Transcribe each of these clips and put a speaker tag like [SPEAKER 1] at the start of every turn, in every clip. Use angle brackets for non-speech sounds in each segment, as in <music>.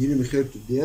[SPEAKER 1] Yine mi hep diye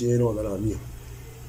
[SPEAKER 1] Olan abi.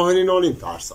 [SPEAKER 1] ahenini alayım tarsa.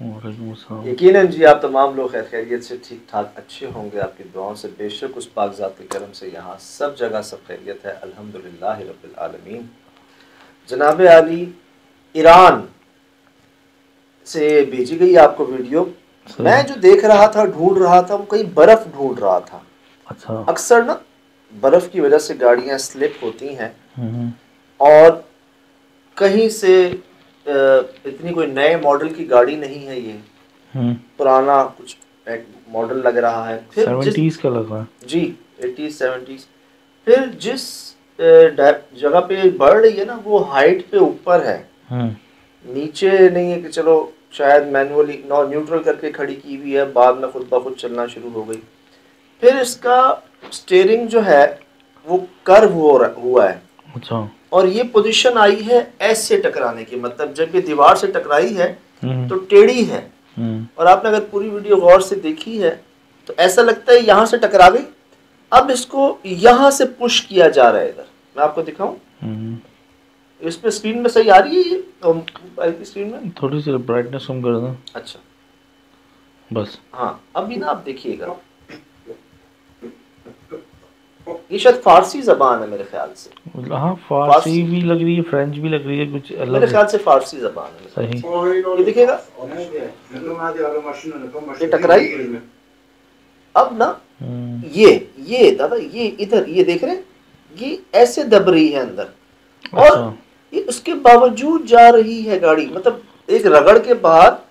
[SPEAKER 2] यकीनन जी आप तमाम लोग खैर खैरियत से ठीक ठाक अच्छे होंगे। आपकी दुआओं से बेशक उस पाकजात के करम से यहाँ सब जगह सब खैरियत है। अल्हम्दुलिल्लाह रब्बिल आलमीन। जनाब आली ईरान से भेजी गई आपको वीडियो। मैं जो देख रहा था ढूंढ रहा था वो कहीं बर्फ़ ढूंढ रहा था।
[SPEAKER 3] अच्छा।
[SPEAKER 2] अक्सर ना बर्फ़ की वजह से गाड़ियाँ स्लिप होती हैं।
[SPEAKER 3] हम्म,
[SPEAKER 2] और कहीं से इतनी कोई नए मॉडल की गाड़ी नहीं है ये।
[SPEAKER 3] हम्म।
[SPEAKER 2] पुराना कुछ एक मॉडल लग रहा है। फिर जिस
[SPEAKER 3] सेवेंटीज का लग रहा है।
[SPEAKER 2] जी एटीज सेवेंटीज फिर जिस जगह पे बढ़ रही है ना वो हाइट पे ऊपर है।
[SPEAKER 3] हम्म।
[SPEAKER 2] नीचे नहीं है कि चलो शायद मैनुअली नॉ न्यूट्रल करके खड़ी की हुई है बाद में खुद ब खुद चलना शुरू हो गई। फिर इसका स्टेयरिंग जो है वो कर्व हो रहा हुआ है।
[SPEAKER 3] अच्छा।
[SPEAKER 2] और ये पोजीशन आई है एस से टकराने की मतलब जब ये दीवार से टकराई है
[SPEAKER 3] हम्म।
[SPEAKER 2] तो टेढ़ी है।
[SPEAKER 3] हम्म।
[SPEAKER 2] और आपने अगर पूरी वीडियो गौर से देखी है तो ऐसा लगता है यहाँ से टकरा गई। अब इसको यहाँ से पुश किया जा रहा है इधर। मैं आपको दिखाऊँ।
[SPEAKER 3] हम्म।
[SPEAKER 2] इस पे स्क्रीन में सही आ रही है ये? की स्क्रीन में?
[SPEAKER 3] थोड़ी सी ब्राइटनेस कम कर दें
[SPEAKER 2] अच्छा।
[SPEAKER 3] बस।
[SPEAKER 2] हाँ अभी ना आप देखिएगा। ये शायद फारसी जबान है मेरे ख्याल से।
[SPEAKER 3] हाँ फारसी भी लग रही है फ्रेंच भी लग रही है कुछ
[SPEAKER 2] मेरे ख्याल से फारसी जबान है।
[SPEAKER 3] सही।
[SPEAKER 2] ये ये टकराई? अब ना
[SPEAKER 3] हम्म।
[SPEAKER 2] ये ये दादा ये इधर ये देख रहे ये ऐसे दब रही है अंदर। और
[SPEAKER 3] अच्छा।
[SPEAKER 2] ये उसके बावजूद जा रही है गाड़ी। मतलब एक रगड़ के बाद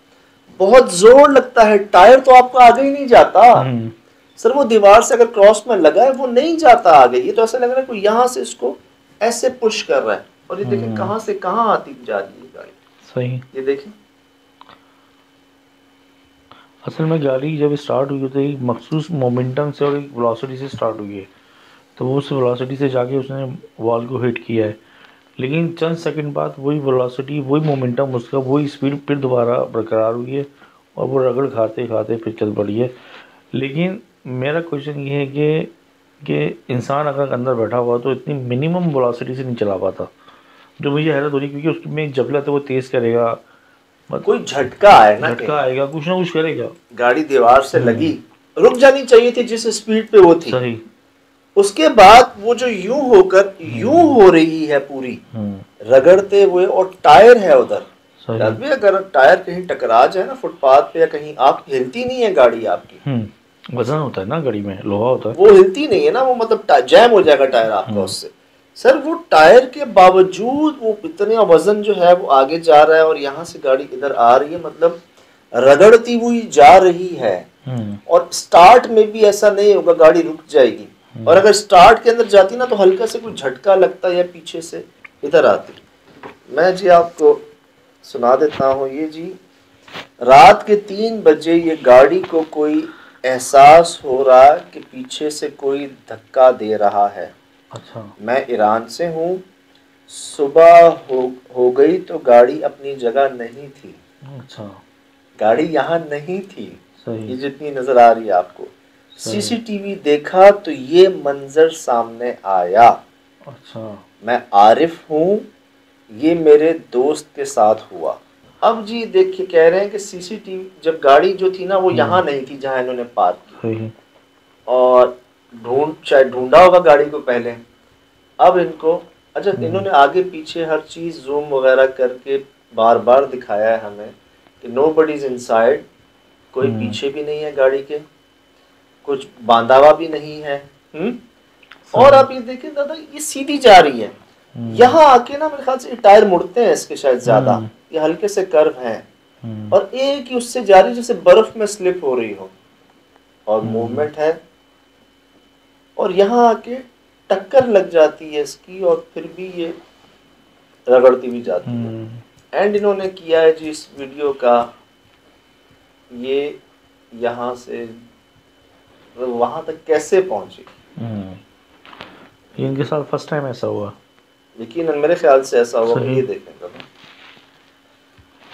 [SPEAKER 2] बहुत ज़ोर लगता है। टायर तो आपका आगे ही नहीं जाता।
[SPEAKER 3] हम्म।
[SPEAKER 2] सर वो दीवार से अगर क्रॉस में लगा है वो नहीं जाता आगे। ये तो ऐसा लग रहा है कोई यहाँ से इसको ऐसे पुश कर रहा है। और ये देखें
[SPEAKER 3] हम्म।
[SPEAKER 2] कहाँ से कहाँ आती जा रही है गाड़ी।
[SPEAKER 3] सही।
[SPEAKER 2] ये देखें।
[SPEAKER 3] असल में गाड़ी जब स्टार्ट हुई तो एक मखसूस मोमेंटम से और एक वेलोसिटी से स्टार्ट हुई है। तो वो उस वेलोसिटी से जाके उसने वॉल को हिट किया है। लेकिन चंद सेकंड बाद वही वेलोसिटी वही मोमेंटम उसका वही स्पीड फिर दोबारा बरकरार हुई है और वो रगड़ खाते खाते फिर चल पड़ी है। लेकिन मेरा क्वेश्चन ये है कि कि इंसान अगर अंदर बैठा हुआ तो इतनी मिनिमम वेलोसिटी से नहीं चला पाता। जो मुझे हैरत हो रही क्योंकि उसमें जब है तो वो तेज़ करेगा।
[SPEAKER 2] मतलब कोई झटका है ना
[SPEAKER 3] झटका आएगा कुछ ना कुछ करेगा।
[SPEAKER 2] गाड़ी दीवार से लगी रुक जानी चाहिए थी जिस स्पीड पे वो थी।
[SPEAKER 3] सही।
[SPEAKER 2] उसके बाद वो जो यूँ होकर यूँ हो रही है पूरी
[SPEAKER 3] हम्म।
[SPEAKER 2] रगड़ते हुए और टायर है उधर। अगर टायर कहीं टकरा जाए ना फुटपाथ पे या कहीं आप हिलती नहीं है गाड़ी आपकी।
[SPEAKER 3] हम्म। वज़न होता है ना गाड़ी में लोहा होता है।
[SPEAKER 2] वो हिलती नहीं है ना वो मतलब जैम हो जाएगा टायर आपका
[SPEAKER 3] हम्म।
[SPEAKER 2] उससे। सर वो टायर के बावजूद वो इतना वज़न जो है वो आगे जा रहा है और यहाँ से गाड़ी इधर आ रही है मतलब रगड़ती हुई जा रही है।
[SPEAKER 3] हम्म।
[SPEAKER 2] और स्टार्ट में भी ऐसा नहीं होगा गाड़ी रुक जाएगी। और अगर स्टार्ट के अंदर जाती ना तो हल्का से कोई झटका लगता या पीछे से इधर आती। मैं जी आपको सुना देता हूँ ये जी रात के तीन बजे ये गाड़ी को कोई एहसास हो रहा है कि पीछे से कोई धक्का दे रहा है।
[SPEAKER 3] अच्छा।
[SPEAKER 2] मैं ईरान से हूँ। सुबह हो हो गई तो गाड़ी अपनी जगह नहीं थी।
[SPEAKER 3] अच्छा।
[SPEAKER 2] गाड़ी यहाँ नहीं थी। ये जितनी नज़र आ रही है आपको। सीसीटीवी देखा तो ये मंजर सामने आया।
[SPEAKER 3] अच्छा।
[SPEAKER 2] मैं आरिफ हूँ। ये मेरे दोस्त के साथ हुआ। अब जी देखिए कह रहे हैं कि सीसीटीवी जब गाड़ी जो थी ना वो यहाँ नहीं थी जहाँ इन्होंने पार्क की और ढूंढ शायद ढूंढा होगा गाड़ी को पहले अब इनको अच्छा इन्होंने आगे पीछे हर चीज़ जूम वगैरह करके बार बार दिखाया है हमें कि नो बडी इज़ इनसाइड कोई
[SPEAKER 3] हम्म।
[SPEAKER 2] पीछे भी नहीं है गाड़ी के कुछ बांधावा भी नहीं है हम्म? और आप ये देखें दादा ये सीधी जा रही है
[SPEAKER 3] हम्म।
[SPEAKER 2] यहाँ आके ना मेरे ख्याल से टायर मुड़ते हैं इसके शायद ज़्यादा
[SPEAKER 3] हम्म।
[SPEAKER 2] ये हल्के से कर्व हैं।
[SPEAKER 3] हम्म,
[SPEAKER 2] और एक ही उससे जा रही जैसे बर्फ़ में स्लिप हो रही हो। और
[SPEAKER 3] हम्म।
[SPEAKER 2] मूवमेंट है। और यहाँ आके टक्कर लग जाती है इसकी और फिर भी ये रगड़ती भी जाती है।
[SPEAKER 3] हम्म,
[SPEAKER 2] एंड इन्होंने किया है जी इस वीडियो का। ये यहाँ से वहाँ तक कैसे पहुँची?
[SPEAKER 3] हम्म। इनके साथ फ़र्स्ट टाइम ऐसा हुआ।
[SPEAKER 2] यकीन मेरे ख्याल से ऐसा हुआ ये देखें।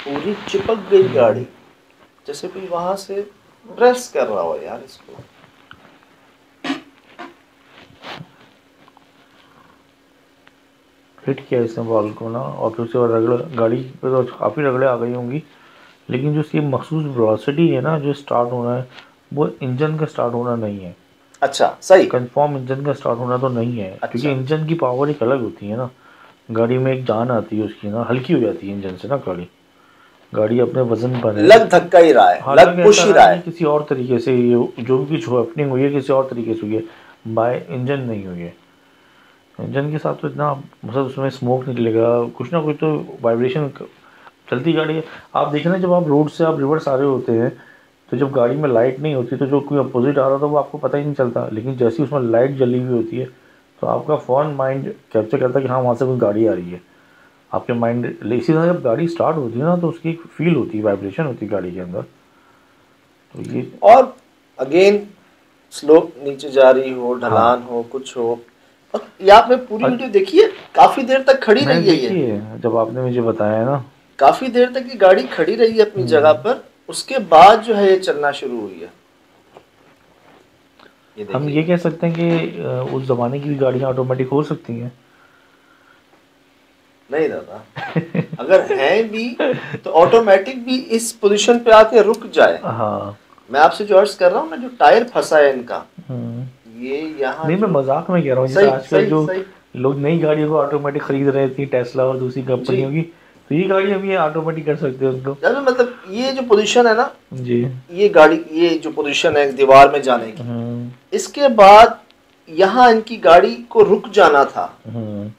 [SPEAKER 2] पूरी चिपक गई गाड़ी। जैसे कोई वहाँ से प्रेस कर रहा हो यार इसको।
[SPEAKER 3] हिट किया इसने बॉल को ना और फिर उसके बाद रगड़ गाड़ी पे तो काफ़ी रगड़े आ गई होंगी। लेकिन जो इसकी मखसूस वेलोसिटी है ना जो स्टार्ट होना है वो इंजन का स्टार्ट होना नहीं है।
[SPEAKER 2] अच्छा सही।
[SPEAKER 3] कंफर्म इंजन का स्टार्ट होना तो नहीं है
[SPEAKER 2] अच्छा।
[SPEAKER 3] क्योंकि इंजन की पावर एक अलग होती है ना। गाड़ी में एक जान आती है उसकी ना हल्की हो जाती है इंजन से ना गाड़ी। गाड़ी अपने वज़न पर है।
[SPEAKER 2] लग धक्का ही रहा है
[SPEAKER 3] हालाँकि
[SPEAKER 2] लग पुश ही रहा
[SPEAKER 3] है
[SPEAKER 2] है।
[SPEAKER 3] किसी और तरीके से ये जो भी कुछ हैपनिंग हुई है किसी और तरीके से हुई है बाय इंजन नहीं हुई है। इंजन के साथ तो इतना मतलब उसमें स्मोक निकलेगा कुछ ना कुछ तो वाइब्रेशन चलती गाड़ी है। आप देखें जब आप रोड से आप रिवर्स आ रहे होते हैं तो जब गाड़ी में लाइट नहीं होती तो जो कोई अपोजिट आ रहा था वो आपको पता ही नहीं चलता। लेकिन जैसे ही उसमें लाइट जली हुई होती है तो आपका फ़ौरन माइंड कैप्चर करता है कि हाँ वहाँ से कोई गाड़ी आ रही है। आपके माइंड इसी तरह जब गाड़ी स्टार्ट होती है ना तो उसकी फील होती है वाइब्रेशन होती है गाड़ी के अंदर। तो ये
[SPEAKER 2] और अगेन स्लोप नीचे जा रही हो ढलान हो कुछ हो ये आपने पूरी वीडियो देखी है? काफ़ी देर तक खड़ी रही है ये।
[SPEAKER 3] जब आपने मुझे बताया है ना।
[SPEAKER 2] काफ़ी देर तक ये गाड़ी खड़ी रही है अपनी जगह पर उसके बाद जो है ये चलना शुरू हुई है। ये
[SPEAKER 3] हम ये कह सकते हैं कि उस ज़माने की भी गाड़ियाँ ऑटोमेटिक हो सकती हैं।
[SPEAKER 2] नहीं दादा। अगर हैं भी तो ऑटोमेटिक भी इस पोजीशन पे आके रुक जाए।
[SPEAKER 3] हाँ।
[SPEAKER 2] मैं आपसे जो अर्ज़ कर रहा हूँ ना जो टायर फंसा है इनका
[SPEAKER 3] हम्म।
[SPEAKER 2] ये यहाँ
[SPEAKER 3] नहीं मैं मज़ाक में कह रहा हूँ आजकल जो लोग नई गाड़ियों को ऑटोमेटिक खरीद रहे थे टेस्ला और दूसरी कंपनियों की तो ये गाड़ी हम ये ऑटोमेटिक कर सकते हैं उनको।
[SPEAKER 2] यार मतलब ये जो पोजीशन है ना
[SPEAKER 3] जी।
[SPEAKER 2] ये गाड़ी ये जो पोजीशन है दीवार में जाने की
[SPEAKER 3] हम्म।
[SPEAKER 2] इसके बाद यहाँ इनकी गाड़ी को रुक जाना था।
[SPEAKER 3] हम्म।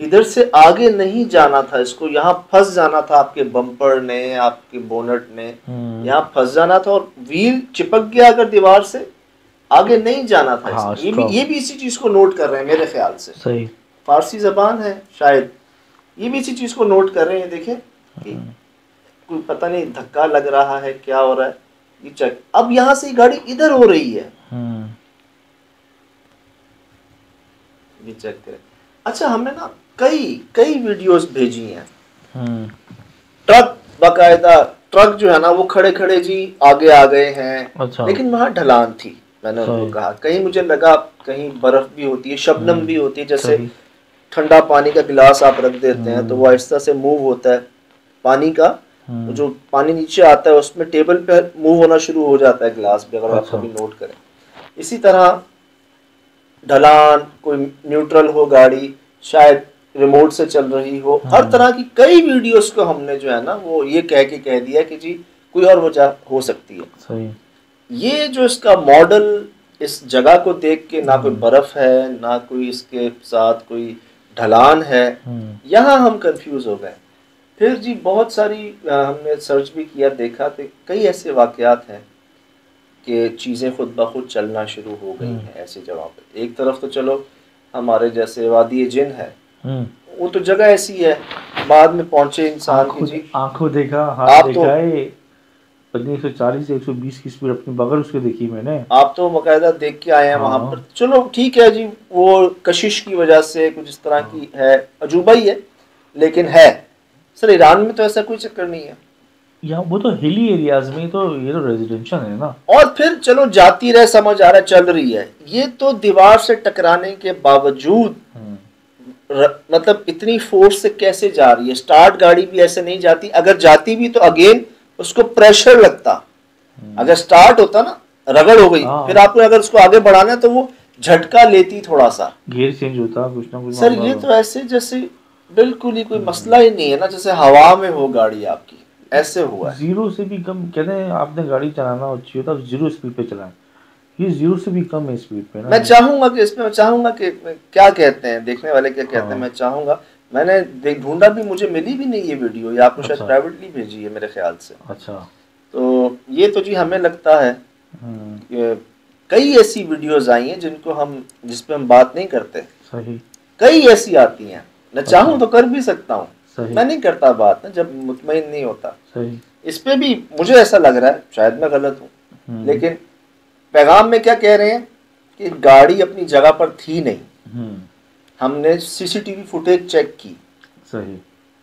[SPEAKER 2] इधर से आगे नहीं जाना था इसको यहाँ फंस जाना था आपके बम्पर ने आपके बोनट ने।
[SPEAKER 3] हम्म।
[SPEAKER 2] यहाँ फंस जाना था और व्हील चिपक गया अगर दीवार से आगे नहीं जाना था
[SPEAKER 3] हाँ,
[SPEAKER 2] ये भी ये भी इसी चीज़ को नोट कर रहे हैं मेरे ख्याल से।
[SPEAKER 3] सही।
[SPEAKER 2] फारसी जबान है शायद। ये भी इसी चीज़ को नोट कर रहे हैं देखें कि कोई पता नहीं धक्का लग रहा है क्या हो रहा है। ये चेक। अब यहाँ से गाड़ी इधर हो रही है।
[SPEAKER 3] हम्म।
[SPEAKER 2] ये चेक करें। अच्छा हमने ना कई कई वीडियोस भेजी हैं।
[SPEAKER 3] हम्म।
[SPEAKER 2] ट्रक बाकायदा ट्रक जो है ना वो खड़े खड़े जी आगे आ गए हैं।
[SPEAKER 3] अच्छा।
[SPEAKER 2] लेकिन वहाँ ढलान थी मैंने उनको कहा। कहीं मुझे लगा कहीं बर्फ़ भी होती है शबनम भी होती है जैसे ठंडा पानी का गिलास आप रख देते हैं तो वो आहिस्ता से मूव होता है। पानी का
[SPEAKER 3] हम्म।
[SPEAKER 2] जो पानी नीचे आता है उसमें टेबल पे मूव होना शुरू हो जाता है गिलास भी अगर आप
[SPEAKER 3] अच्छा।
[SPEAKER 2] कभी नोट करें। इसी तरह ढलान कोई न्यूट्रल हो गाड़ी शायद रिमोट से चल रही हो। हर तरह की कई वीडियोस को हमने जो है ना वो ये कह के कह दिया कि जी कोई और वजह हो सकती है।
[SPEAKER 3] सही
[SPEAKER 2] ये जो इसका मॉडल इस जगह को देख के ना कोई बर्फ़ है ना कोई इसके साथ कोई ढलान है
[SPEAKER 3] हम्म
[SPEAKER 2] यहाँ हम कंफ्यूज हो गए। फिर जी बहुत सारी हमने सर्च भी किया देखा तो कई ऐसे वाकयात हैं कि चीज़ें खुद ब खुद चलना शुरू हो गई हैं। ऐसी जगहों पर एक तरफ़ तो चलो हमारे जैसे वादी जिन है वो तो जगह ऐसी है बाद में पहुँचे इंसान की
[SPEAKER 3] आँखों देखा हाथ
[SPEAKER 2] तो-
[SPEAKER 3] है पत्नी एक सौ चालीस से एक सौ बीस की स्पीड अपनी बगल उसके देखी मैंने।
[SPEAKER 2] आप तो बकायदा देख के आए हैं वहाँ
[SPEAKER 3] हाँ।
[SPEAKER 2] पर। चलो ठीक है जी वो कशिश की वजह से कुछ इस तरह की है। अजूबा ही है लेकिन है। सर ईरान में तो ऐसा कोई चक्कर नहीं है।
[SPEAKER 3] यहाँ वो तो हिली एरियाज़ में तो ये तो रेजिडेंशियल है ना।
[SPEAKER 2] और फिर चलो जाती रहे समझ आ रहा चल रही है। ये तो दीवार से टकराने के बावजूद
[SPEAKER 3] हम्म,
[SPEAKER 2] र, मतलब इतनी फोर्स से कैसे जा रही है? स्टार्ट गाड़ी भी ऐसे नहीं जाती। अगर जाती भी तो अगेन उसको प्रेशर लगता। अगर स्टार्ट होता ना रगड़ हो गई।
[SPEAKER 3] हाँ।
[SPEAKER 2] फिर आपको अगर उसको आगे बढ़ाना है तो वो झटका लेती थोड़ा सा
[SPEAKER 3] गियर चेंज होता कुछ ना कुछ
[SPEAKER 2] सर ये तो ऐसे जैसे बिल्कुल ही कोई मसला ही नहीं है ना जैसे हवा में हो गाड़ी आपकी। ऐसे हुआ
[SPEAKER 3] ज़ीरो से भी कम कहते हैं आपने गाड़ी चलाना अच्छी हो तो आप ज़ीरो स्पीड पे चलाएँ।
[SPEAKER 2] मैं चाहूँगा कि इसमें मैं चाहूँगा कि क्या कहते हैं देखने वाले क्या कहते हैं। मैं चाहूँगा मैंने देख ढूंढा भी मुझे मिली भी नहीं ये वीडियो ये आपको शायद
[SPEAKER 3] अच्छा।
[SPEAKER 2] प्राइवेटली भेजी है मेरे ख्याल से।
[SPEAKER 3] अच्छा।
[SPEAKER 2] तो ये तो जी हमें लगता है
[SPEAKER 3] हम्म,
[SPEAKER 2] कई ऐसी वीडियोस आई हैं जिनको हम जिस पे हम बात नहीं करते।
[SPEAKER 3] सही।
[SPEAKER 2] कई ऐसी आती हैं। मैं चाहूँ तो कर भी सकता हूँ। मैं नहीं करता बात ना जब मुतमिन नहीं होता।
[SPEAKER 3] सही।
[SPEAKER 2] इस पे भी मुझे ऐसा लग रहा है शायद मैं गलत हूँ।
[SPEAKER 3] हम्म,
[SPEAKER 2] लेकिन पैगाम में क्या कह रहे हैं कि गाड़ी अपनी जगह पर थी नहीं।
[SPEAKER 3] हम्म,
[SPEAKER 2] हमने सीसीटीवी फुटेज चेक की।
[SPEAKER 3] सही।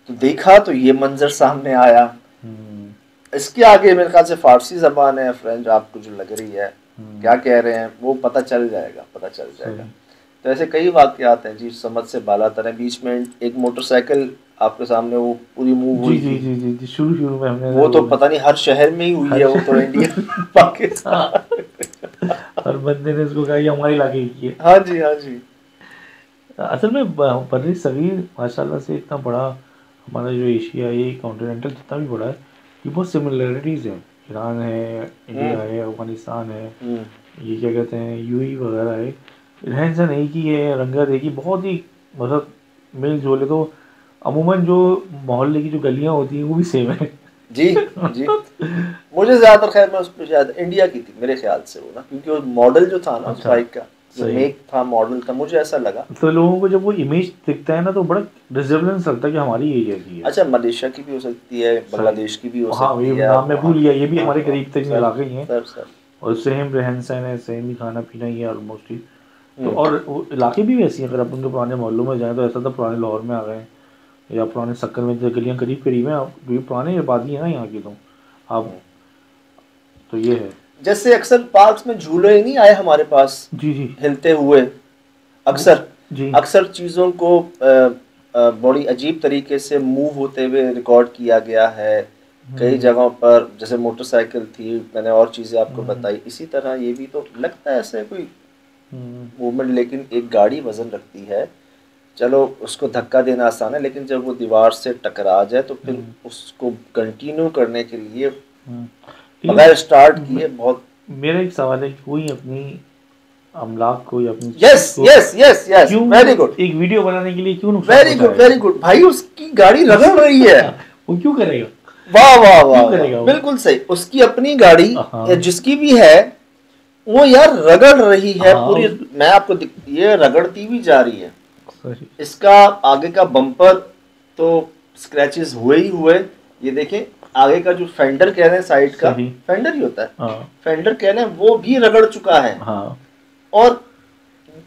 [SPEAKER 2] तो देखा तो ये मंजर सामने आया।
[SPEAKER 3] हम्म,
[SPEAKER 2] इसके आगे मेरे ख्याल से फारसी जबान है फ्रेंच आपको जो लग रही है।
[SPEAKER 3] हम्म,
[SPEAKER 2] क्या कह रहे हैं वो पता चल जाएगा पता चल जाएगा। तो ऐसे कई वाकयात हैं जी समझ से बाला तर हैं बीच में एक मोटरसाइकिल आपके सामने वो पूरी मूव हुई
[SPEAKER 3] जी
[SPEAKER 2] थी।
[SPEAKER 3] जी जी जी शुरू शुरू में हमने
[SPEAKER 2] वो तो पता नहीं हर शहर में ही हुई है वो तो इंडिया पाकिस्तान।
[SPEAKER 3] हर बंदे ने इसको कहा ये हमारे इलाके की है।
[SPEAKER 2] हाँ जी हाँ जी।
[SPEAKER 3] असल में बर्री सगीर माशाल्लाह से इतना बड़ा हमारा जो एशिया है कॉन्टिनेंटल जितना भी बड़ा है ये बहुत सिमिलरिटीज़ हैं। ईरान है इंडिया है अफ़गानिस्तान है
[SPEAKER 2] हम्म,
[SPEAKER 3] ये क्या कहते हैं यूई वगैरह है। रहन सहन एक ही है रंगत एक ही बहुत ही मतलब मेल जोल है। तो अमूमन जो मोहल्ले की जो गलियाँ होती हैं वो भी सेम है।
[SPEAKER 2] जी जी। मुझे ज़्यादातर खैर मैं उस पर शायद इंडिया की थी मेरे ख्याल से वो ना क्योंकि वो मॉडल जो था ना उस
[SPEAKER 3] अच्छा,
[SPEAKER 2] बाइक का जो मेक था मॉडल था मुझे ऐसा लगा।
[SPEAKER 3] तो लोगों को जब वो इमेज दिखता है ना तो बड़ा रिजेबलेंस लगता है कि हमारी एरिया की है
[SPEAKER 2] अच्छा मलेशिया की भी हो सकती है बांग्लादेश की भी हो
[SPEAKER 3] हाँ
[SPEAKER 2] सकती
[SPEAKER 3] ये
[SPEAKER 2] है
[SPEAKER 3] नाम मैं भूल गया ये भी हमारे करीब तक इलाके ही हैं।
[SPEAKER 2] Sir sir.
[SPEAKER 3] और सेम रहन सहन है सेम ही खाना पीना ही है ऑलमोस्ट ही। तो
[SPEAKER 2] हम्म।
[SPEAKER 3] और वो इलाके भी वैसी हैं अगर आप उनके पुराने मोहल्लों में जाएँ तो ऐसा तो पुराने लाहौर में आ गए हैं। या पुराने सक्कर में जो गलियाँ करीब करीब हैं आप ये पुराने आबादी है ना यहाँ की तो। आप तो ये है।
[SPEAKER 2] जैसे अक्सर पार्क्स में झूले ही नहीं आए हमारे पास।
[SPEAKER 3] जी जी।
[SPEAKER 2] हिलते हुए। अक्सर।
[SPEAKER 3] जी।
[SPEAKER 2] अक्सर चीज़ों को बड़ी अजीब तरीके से मूव होते हुए रिकॉर्ड किया गया है। कई जगहों पर जैसे मोटरसाइकिल थी मैंने और चीज़ें आपको बताई। इसी तरह ये भी तो लगता है ऐसे कोई
[SPEAKER 3] हम्म,
[SPEAKER 2] मूवमेंट लेकिन एक गाड़ी वज़न रखती है। चलो उसको धक्का देना आसान है लेकिन जब वो दीवार से टकरा जाए तो फिर उसको कंटिन्यू करने के लिए
[SPEAKER 3] हम्म।
[SPEAKER 2] बगैर स्टार्ट किए बहुत
[SPEAKER 3] मेरा एक सवाल है कोई अपनी अमलाक को या अपनी
[SPEAKER 2] yes yes yes yes very good
[SPEAKER 3] एक वीडियो बनाने के लिए क्यों नुकसान
[SPEAKER 2] वेरी गुड वेरी गुड भाई उसकी गाड़ी रगड़ रही है। <laughs>
[SPEAKER 3] वो क्यों करेगा?
[SPEAKER 2] वाह वाह वाह? बिल्कुल सही। उसकी अपनी गाड़ी
[SPEAKER 3] हाँ।
[SPEAKER 2] या जिसकी भी है वो यार रगड़ रही है
[SPEAKER 3] हाँ,
[SPEAKER 2] पूरी। मैं आपको ये रगड़ती भी जा रही है। इसका आगे का बम्पर तो स्क्रैचेस हुए ही हुए। ये देखें आगे का जो फेंडर कह रहे हैं साइड का फेंडर ही होता है।
[SPEAKER 3] हाँ।
[SPEAKER 2] फेंडर कह रहे हैं वो भी रगड़ चुका है।
[SPEAKER 3] हाँ।
[SPEAKER 2] और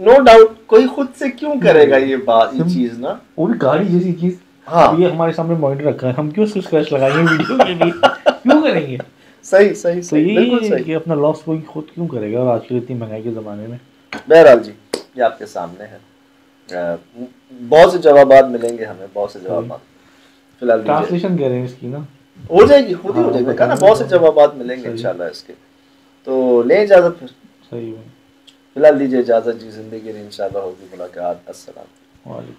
[SPEAKER 2] नो no डाउट कोई खुद से क्यों करेगा ये बात ये चीज़ ना?
[SPEAKER 3] वो भी गाड़ी जैसी चीज़।
[SPEAKER 2] हाँ।
[SPEAKER 3] ये हमारे सामने मॉनिटर रखा है। हम क्यों उसको स्क्रैच लगाएँगे वीडियो के लिए? क्यों करेंगे?
[SPEAKER 2] सही सही
[SPEAKER 3] तो
[SPEAKER 2] सही। बिल्कुल
[SPEAKER 3] ये
[SPEAKER 2] सही।
[SPEAKER 3] कि अपना लॉस कोई खुद क्यों करेगा? और आजकल इतनी महँगाई के ज़माने में।
[SPEAKER 2] बहरहाल जी ये आपके सामने है। बहुत से जवाब मिलेंगे हमें बहुत से जवाब फ़िलहाल
[SPEAKER 3] ट्रांसलेशन कह रहे हैं इसकी ना?
[SPEAKER 2] हो जाएगी खुद ही हो
[SPEAKER 3] हाँ,
[SPEAKER 2] जाएगी
[SPEAKER 3] कहा
[SPEAKER 2] ना बहुत से जवाब मिलेंगे। इंशाल्लाह इसके। तो ले इजाज़त फिर।
[SPEAKER 3] सही है।
[SPEAKER 2] फ़िलहाल दीजिए इजाज़त जी ज़िंदगी इंशाल्लाह होगी मुलाकात अस्सलाम।
[SPEAKER 3] वालेकुम।